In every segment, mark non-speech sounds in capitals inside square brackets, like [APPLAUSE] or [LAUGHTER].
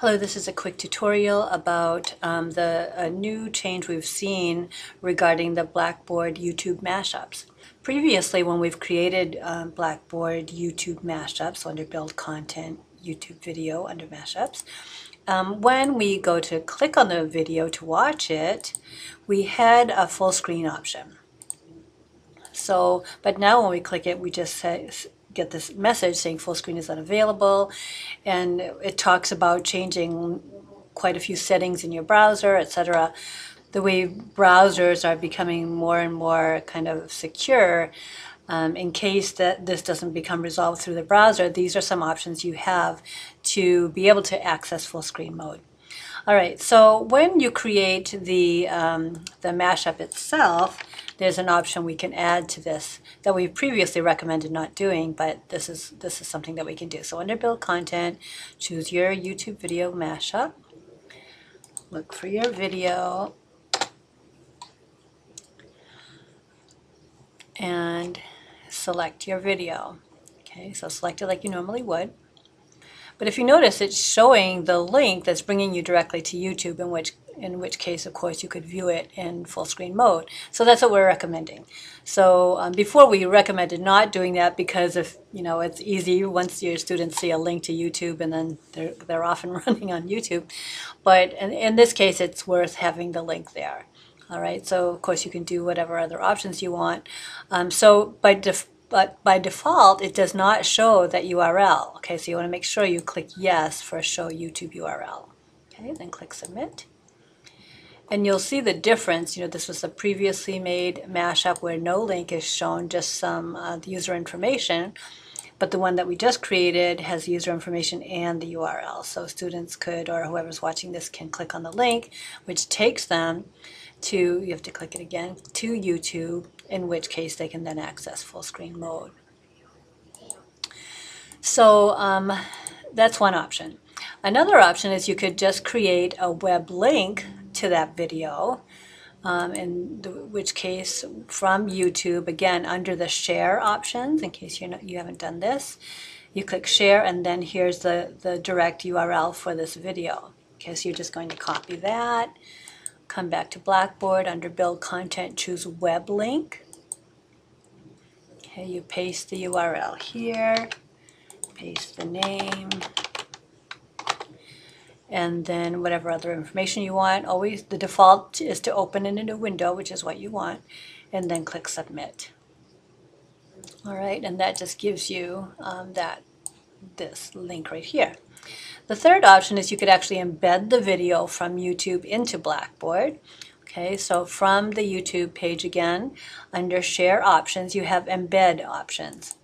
Hello, this is a quick tutorial about um, the new change we've seen regarding the Blackboard YouTube mashups. Previously, when we've created um, Blackboard YouTube mashups under Build Content, YouTube Video under Mashups, um, when we go to click on the video to watch it, we had a full screen option. So, but now when we click it, we just say, get this message saying full screen is unavailable, and it talks about changing quite a few settings in your browser, etc. The way browsers are becoming more and more kind of secure, um, in case that this doesn't become resolved through the browser, these are some options you have to be able to access full screen mode. All right, so when you create the, um, the mashup itself, there's an option we can add to this that we previously recommended not doing, but this is, this is something that we can do. So under Build Content, choose your YouTube video mashup. Look for your video. And select your video. Okay, so select it like you normally would. But if you notice, it's showing the link that's bringing you directly to YouTube, in which in which case, of course, you could view it in full screen mode. So that's what we're recommending. So um, before we recommended not doing that because if you know it's easy once your students see a link to YouTube and then they're they're off and [LAUGHS] running on YouTube. But in, in this case, it's worth having the link there. All right. So of course, you can do whatever other options you want. Um, so by default but by default, it does not show that URL. Okay, so you want to make sure you click yes for show YouTube URL. Okay, then click submit. And you'll see the difference. You know, this was a previously made mashup where no link is shown, just some uh, user information. But the one that we just created has user information and the URL. So students could, or whoever's watching this can click on the link, which takes them to, you have to click it again, to YouTube, in which case they can then access full screen mode. So um, that's one option. Another option is you could just create a web link to that video, um, in the, which case from YouTube, again, under the share options, in case you're not, you haven't done this, you click share and then here's the, the direct URL for this video. Okay, so you're just going to copy that, come back to Blackboard, under Build Content, choose Web Link. Okay, you paste the URL here, paste the name, and then whatever other information you want. Always the default is to open in a new window, which is what you want, and then click Submit. All right, and that just gives you um, that this link right here. The third option is you could actually embed the video from YouTube into Blackboard. Okay, so from the YouTube page again, under Share Options, you have Embed options.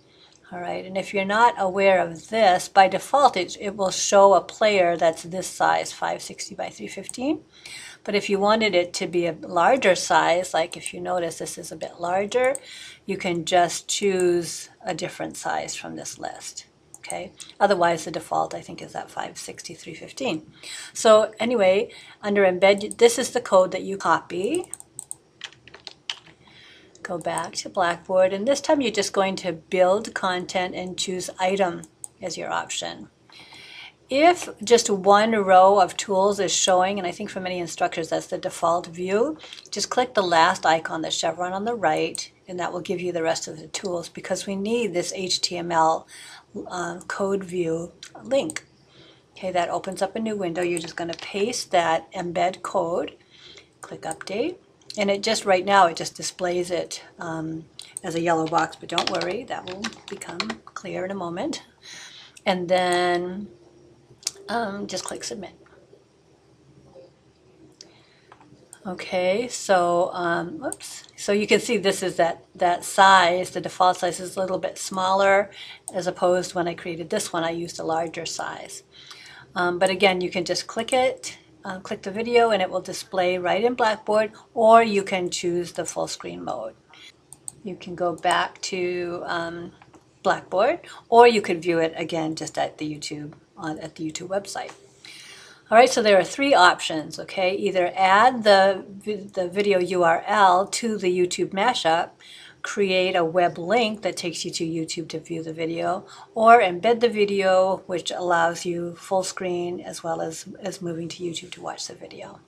All right, and if you're not aware of this, by default it, it will show a player that's this size, 560 by 315. But if you wanted it to be a larger size, like if you notice this is a bit larger, you can just choose a different size from this list okay? Otherwise, the default, I think, is at 563.15. So anyway, under embed, this is the code that you copy. Go back to Blackboard, and this time you're just going to build content and choose item as your option. If just one row of tools is showing, and I think for many instructors that's the default view, just click the last icon, the chevron on the right, and that will give you the rest of the tools because we need this HTML uh, code view link. Okay, that opens up a new window. You're just going to paste that embed code, click update, and it just right now it just displays it um, as a yellow box, but don't worry, that will become clear in a moment. And then um, just click submit. Okay, so um, oops. So you can see this is that that size. The default size is a little bit smaller, as opposed when I created this one, I used a larger size. Um, but again, you can just click it, uh, click the video, and it will display right in Blackboard, or you can choose the full screen mode. You can go back to um, Blackboard, or you could view it again just at the YouTube on at the YouTube website. All right, so there are three options, okay? Either add the, the video URL to the YouTube mashup, create a web link that takes you to YouTube to view the video, or embed the video, which allows you full screen as well as, as moving to YouTube to watch the video. All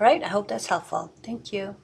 right, I hope that's helpful. Thank you.